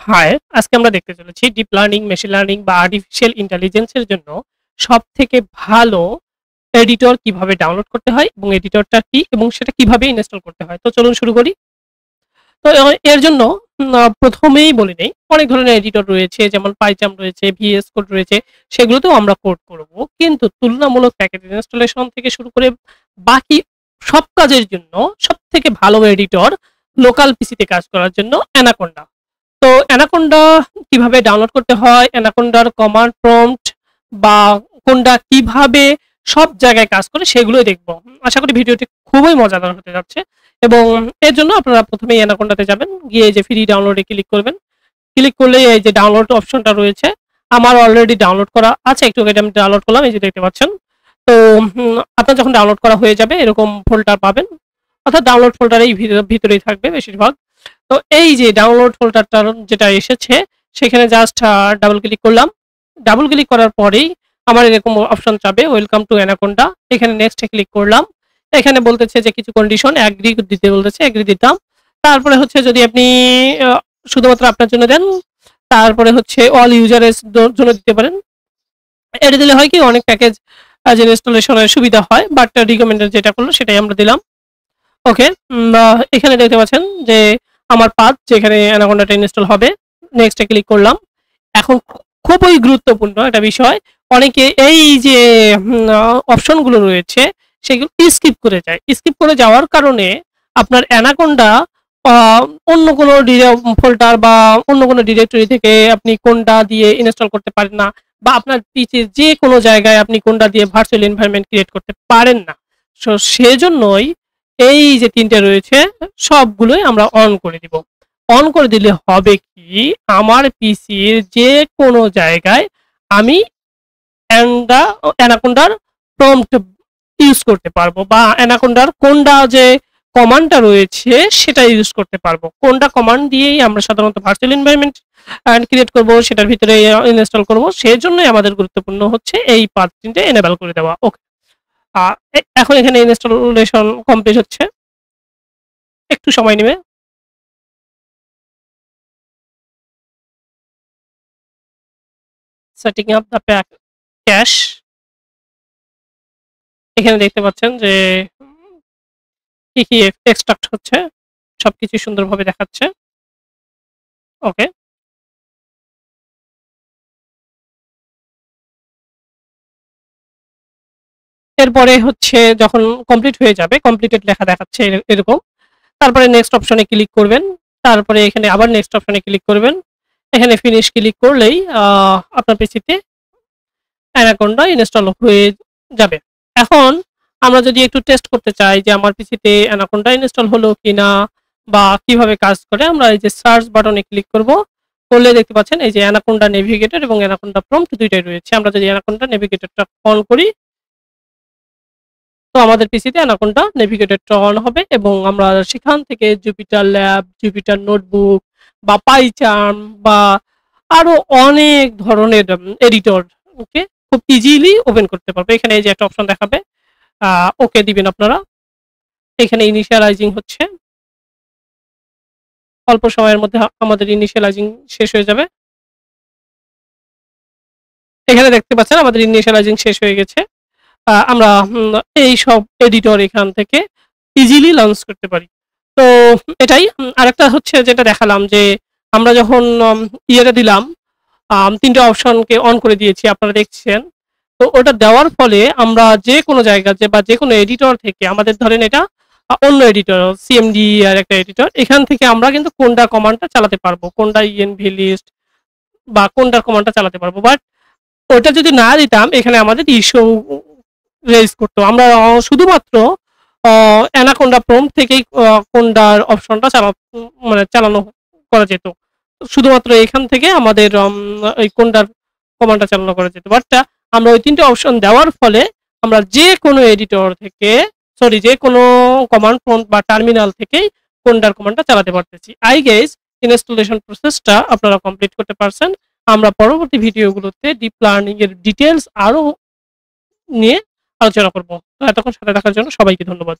High আজকে আমরা দেখতে চলেছি ডিপ লার্নিং মেশিন লার্নিং বা আর্টিফিশিয়াল ইন্টেলিজেন্সের জন্য সব থেকে ভালো এডিটর কীভাবে ডাউনলোড করতে হয় এবং এডিটরটা কি এবং সেটা কীভাবে ইনস্টল করতে হয়। তো চলুন শুরু করি। তো এর জন্য প্রথমেই বলি নেই, অনেক ধরনের এডিটর রয়েছে, যেমন পাইচাম রয়েছে ভিএস কোড রয়েছে, সেগুলোতেও আমরা কোড করব। কিন্তু তুলনামূলক প্যাকেজ ইনস্টলেশন থেকে শুরু করে বাকি সব কাজের জন্য সব থেকে ভালো এডিটর লোকাল পিসিতে কাজ করার জন্য অ্যানাকোন্ডা অ্যানাকোন্ডা কীভাবে ডাউনলোড করতে হয়, অ্যানাকোন্ডার কমান্ড প্রম্পট বা কোনটা কীভাবে সব জায়গায় কাজ করে সেগুলোই দেখব। আশা করি ভিডিওটি খুবই মজাদার হতে যাচ্ছে এবং এর জন্য আপনারা প্রথমে অ্যানাকোন্ডাতে যাবেন, গিয়ে যে ফ্রি ডাউনলোডে ক্লিক করবেন। ক্লিক করলে এই যে ডাউনলোড অপশনটা রয়েছে, আমার অলরেডি ডাউনলোড করা আছে, একটু আগে আমি ডাউনলোড করলাম, এই যে দেখতে পাচ্ছেন। তো আপনার যখন ডাউনলোড করা হয়ে যাবে, এরকম ফোল্ডার পাবেন। অর্থাৎ ডাউনলোড ফোল্ডার এই ভিতরে- ভিতরেই থাকবে বেশিরভাগ। তো এই যে ডাউনলোড ফোল্ডারটার যেটা এসেছে, সেখানে জাস্ট ডাবল ক্লিক করলাম। ডাবল ক্লিক করার পরেই আমার এরকম অপশন চাবে ওয়েলকাম টু অ্যানাকোন্ডা এখানে নেক্সটে ক্লিক করলাম। এখানে বলতেছে যে কিছু কন্ডিশন অ্যাগ্রি দিতে বলতেছে অ্যাগ্রি দিতাম। তারপরে হচ্ছে যদি আপনি শুধুমাত্র আপনার জন্য দেন, তারপরে হচ্ছে অল ইউজারের জন্য দিতে পারেন। এটা দিলে হয় কি, অনেক প্যাকেজ যে ইনস্টলেশনের সুবিধা হয় বাট রিকমেন্ডেড যেটা করল, সেটাই আমরা দিলাম। ওকে এখানে দেখতে পাচ্ছেন যে আমার পাথ যেখানে অ্যানাকোন্ডাটা ইনস্টল হবে নেক্সটে ক্লিক করলাম। এখন খুবই গুরুত্বপূর্ণ একটা বিষয়, অনেকে এই যে অপশনগুলো রয়েছে, সেগুলো স্কিপ করে যায়। স্কিপ করে যাওয়ার কারণে আপনার অ্যানাকোন্ডা অন্য কোনো ফোল্ডার বা অন্য কোনো ডিরেক্টরি থেকে আপনি কোনটা দিয়ে ইনস্টল করতে পারেন না, বা আপনার পিচে যে কোনো জায়গায় আপনি কোনটা দিয়ে ভার্চুয়াল এনভায়রনমেন্ট ক্রিয়েট করতে পারেন না। সো সেজন্যই এই যে তিনটে রয়েছে, সবগুলোই আমরা অন করে দিব। অন করে দিলে হবে কি, আমার পিসির যে কোনো জায়গায় আমি অ্যান্ডা অ্যানাকোন্ডার প্রম্পট ইউজ করতে পারব বা অ্যানাকোন্ডার কোনটা যে কমান্ডটা রয়েছে সেটা ইউজ করতে পারব। কোনটা কমান্ড দিয়েই আমরা সাধারণত ভার্চুয়াল এনভায়রনমেন্ট ক্রিয়েট করব, সেটার ভিতরে ইনস্টল করব, সেই জন্যই আমাদের গুরুত্বপূর্ণ হচ্ছে এই পার্ট তিনটে এনেবল করে দেওয়া। ওকে এখন এখানে ইনস্টলেশন কমপ্লিট হচ্ছে। একটু সময় নেবে। Setting up the pack cache এখানে দেখতে পাচ্ছেন যে, কি কি এক্সট্রাক্ট হচ্ছে, সবকিছু সুন্দরভাবে দেখাচ্ছে। ওকে এরপরে হচ্ছে যখন কমপ্লিট হয়ে যাবে কমপ্লিটেড লেখা দেখাচ্ছে এর- এরকম। তারপরে নেক্সট অপশনে ক্লিক করবেন। তারপরে এখানে আবার নেক্সট অপশনে ক্লিক করবেন। এখানে ফিনিশ ক্লিক করলেই আপনার পিসিতে অ্যানাকোন্ডা ইনস্টল হয়ে যাবে। এখন আমরা যদি একটু টেস্ট করতে চাই যে আমার পিসিতে অ্যানাকোন্ডা ইনস্টল হলো কি না বা কীভাবে কাজ করে, আমরা এই যে সার্চ বাটনে ক্লিক করব। করলে দেখতে পাচ্ছেন এই যে অ্যানাকোন্ডা নেভিগেটর এবং অ্যানাকোন্ডা প্রম্পট দুইটাই রয়েছে। আমরা যদি অ্যানাকোন্ডা নেভিগেটরটা অন করি তো আমাদের পিসিতে অ্যানাকোন্ডা নেভিগেটরটা অন হবে এবং আমরা সেখান থেকে জুপিটার ল্যাব জুপিটার নোটবুক বা পাইচার্ম বা আরও অনেক ধরনের এডিটর ওকে খুব ইজিলি ওপেন করতে পারবে। এখানে এই যে একটা অপশন দেখাবে ওকে দিবেন আপনারা। এখানে ইনিশিয়ালাইজিং হচ্ছে। অল্প সময়ের মধ্যে আমাদের ইনিশিয়ালাইজিং শেষ হয়ে যাবে। এখানে দেখতে পাচ্ছেন আমাদের ইনিশিয়ালাইজিং শেষ হয়ে গেছে। আমরা এই সব এডিটর এখান থেকে ইজিলি লঞ্চ করতে পারি। তো এটাই আরেকটা হচ্ছে যেটা দেখালাম যে আমরা যখন ইয়েটা দিলাম তিনটে অপশনকে অন করে দিয়েছি, আপনারা দেখছেন। তো ওটা দেওয়ার ফলে আমরা যে কোনো জায়গা যে বা যে কোনো এডিটর থেকে, আমাদের ধরেন এটা অন্য এডিটর সিএমডি আর একটা এডিটর এখান থেকে আমরা কিন্তু কোনটা কমান্ডটা চালাতে পারব, কোনটা ইএনভি লিস্ট বা কোনটার কমান্ডটা চালাতে পারব। বাট ওটা যদি না দিতাম, এখানে আমাদের ইস্যু রেজ করতো। আমরা শুধুমাত্র অ্যানাকোন্ডা প্রম থেকেই আহ, কোনটার অপশনটা চালা মানে চালানো করা যেত। শুধুমাত্র এখান থেকে আমাদের এই কোনটার কমান্ডটা চালানো করা যেত। বাট আমরা ওই তিনটে অপশন দেওয়ার ফলে আমরা যে কোনো এডিটর থেকে সরি যে কোনো কমান্ড প্রম্পট বা টার্মিনাল থেকেই কোনটার কমান্ডটা চালাতে পারতেছি। আই গেস ইনস্টলেশন প্রসেসটা আপনারা কমপ্লিট করতে পারছেন। আমরা পরবর্তী ভিডিওগুলোতে ডিপ লার্নিং এর ডিটেলস আরও নিয়ে আলোচনা করব। এতক্ষণ সাথে থাকার জন্য সবাইকে ধন্যবাদ।